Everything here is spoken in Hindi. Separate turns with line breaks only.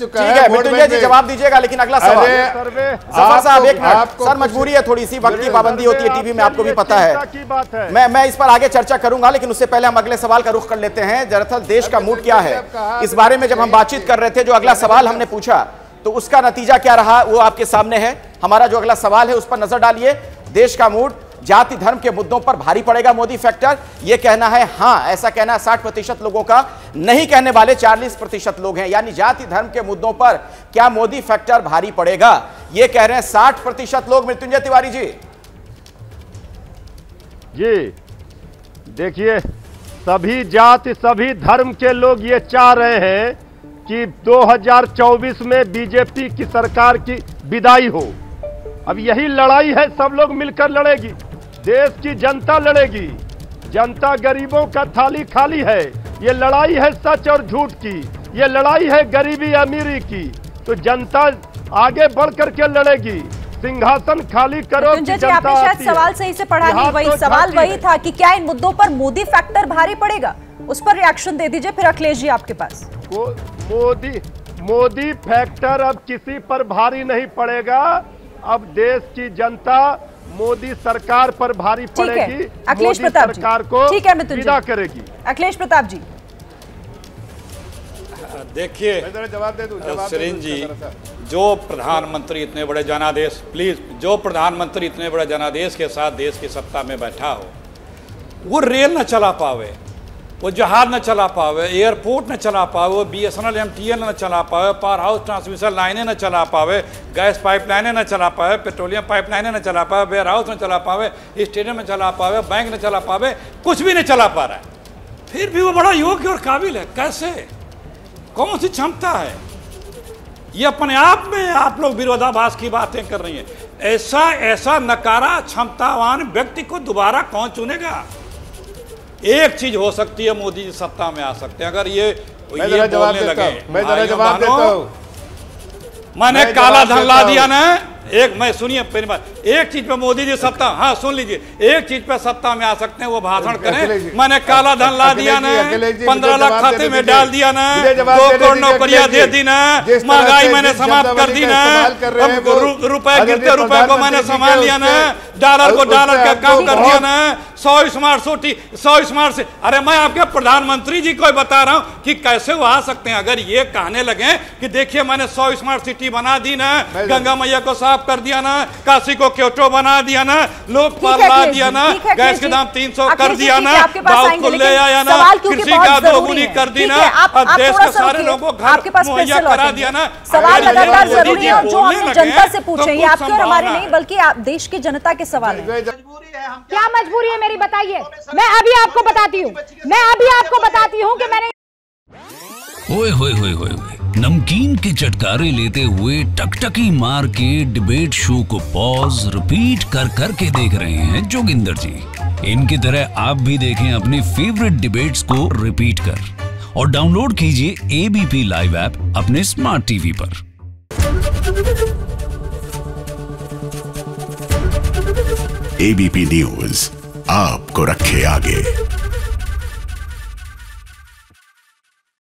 ठीक है मृत्युंजय जी जवाब दीजिएगा लेकिन अगला सवाल। ज़फ़र साहब एक मिनट। सर मजबूरी है थोड़ी सी वक्त की पाबंदी होती है टीवी में आपको भी पता है।
है।
मैं मैं इस पर आगे चर्चा करूँगा लेकिन उससे पहले हम अगले सवाल का रुख कर लेते हैं। दरअसल देश का मूड क्या है? इस बारे में जब हम बातचीत कर रहे थे जो अगला सवाल हमने पूछा तो उसका नतीजा क्या रहा वो आपके सामने है। हमारा जो अगला सवाल है उस पर नज़र डालिए। देश का मूड जाति धर्म के मुद्दों पर भारी पड़ेगा मोदी फैक्टर। यह कहना है, हाँ, ऐसा कहना साठ प्रतिशत लोगों का नहीं कहने वाले चालीस प्रतिशत लोग हैं। यानी जाति धर्म के मुद्दों पर क्या मोदी फैक्टर भारी पड़ेगा? यह कह रहे हैं, साठ प्रतिशत लोग। मृत्युंजय तिवारी जी।
जी, देखिए, सभी जाति, सभी धर्म के लोग ये चाह रहे हैं कि 2024 में बीजेपी की सरकार की विदाई हो। अब यही लड़ाई है, सब लोग मिलकर लड़ेगी। देश की जनता लड़ेगी। जनता गरीबों का थाली खाली है। ये लड़ाई है सच और झूठ की। ये लड़ाई है गरीबी अमीरी की। तो जनता आगे बढ़ करके लड़ेगी। सिंहासन खाली करो
जी आपने शायद सवाल सही से पढ़ा नहीं वही
तो
सवाल वही था कि क्या इन मुद्दों पर मोदी फैक्टर भारी पड़ेगा? उस पर रिएक्शन दे दीजिए फिर अखिलेश जी आपके पास।
मोदी मोदी फैक्टर अब किसी पर भारी नहीं पड़ेगा। अब देश की जनता मोदी सरकार पर भारी पड़ेगी।
अखिलेश प्रताप
सरकार को
ठीक है
विदा करेगी।
अखिलेश प्रताप जी।
देखिए
जवाब दे दूँ
सुरेंद्र जी जो प्रधानमंत्री इतने बड़े जनादेश प्लीज़ जो प्रधानमंत्री इतने बड़े जनादेश के साथ देश की सत्ता में बैठा हो वो रेल न चला पावे। वो जहाज़ न चला पावे, एयरपोर्ट न चला पावे B S N L M T L न चला पावे पावर हाउस ट्रांसमिशन लाइनें न चला पावे, गैस पाइपलाइनें न चला पावे, पेट्रोलियम पाइपलाइनें न चला पावे वेयर हाउस न चला पावे, स्टेडियम न चला पावे, बैंक न चला पावे, कुछ भी नहीं चला पा रहा है। फिर भी वो बड़ा योग्य और काबिल है। कैसे? कौन सी क्षमता है? ये अपने आप में आप लोग विरोधाभास की बातें कर रही हैं। ऐसा ऐसा नकारा क्षमतावान व्यक्ति को दोबारा कौन चुनेगा? एक चीज़ हो सकती है मोदी जी सत्ता में आ सकते हैं अगर ये ये
जवाब
बोलने लगे
मैं जवाब देता हूँ
मैंने काला धन ला दिया। ना एक मैं सुनिए पहली बात एक चीज़ पे मोदी जी सत्ता हाँ सुन लीजिए एक चीज़ पे सत्ता में आ सकते हैं वो भाषण करें मैंने काला धन ला दिया ना पंद्रह लाख खाते में डाल दिया ना दो करोड़ नौकरियाँ दे दी। ना महँगाई मैंने समाप्त कर दी ना रुपए गिरते रुपए को मैंने संभाल लिया ना डॉलर को डॉलर का काम कर दिया ना सौ स्मार्ट सिटी सौ स्मार्ट से। अरे मैं आपके प्रधानमंत्री जी को बता रहा हूँ कि कैसे वो आ सकते हैं। अगर ये कहने लगे कि देखिए मैंने सौ स्मार्ट सिटी बना दी ना गंगा मैया को साफ़ कर दिया ना काशी को क्योटो बना दिया ना लोकपाल
है,
ला दिया ना गैस के दाम तीन सौ कर दिया ना
आएँगे,
को ले आया ना कृषि का दोगुनी कर दी ना और देश के सारे लोगों को घर मुहैया करा दिया ना
सवाल लगातार ज़रूरी है जो जनता से
तो
पूछे ये आपके और हमारे नहीं बल्कि आप देश की जनता के सवाल है।
क्या मजबूरी है मेरी बताइए। मैं अभी आपको बताती हूँ। मैं अभी आपको बताती हूँ कि मैंने
ओए होए होए होए होए। नमकीन के चटकारे लेते हुए टकटकी मार के डिबेट शो को पॉज रिपीट कर कर के देख रहे हैं जोगिंदर जी। इनकी तरह आप भी देखें अपने फेवरेट डिबेट्स को रिपीट कर। और डाउनलोड कीजिए एबीपी लाइव ऐप अपने स्मार्ट टीवी पर।
एबीपी न्यूज़ आपको रखे आगे।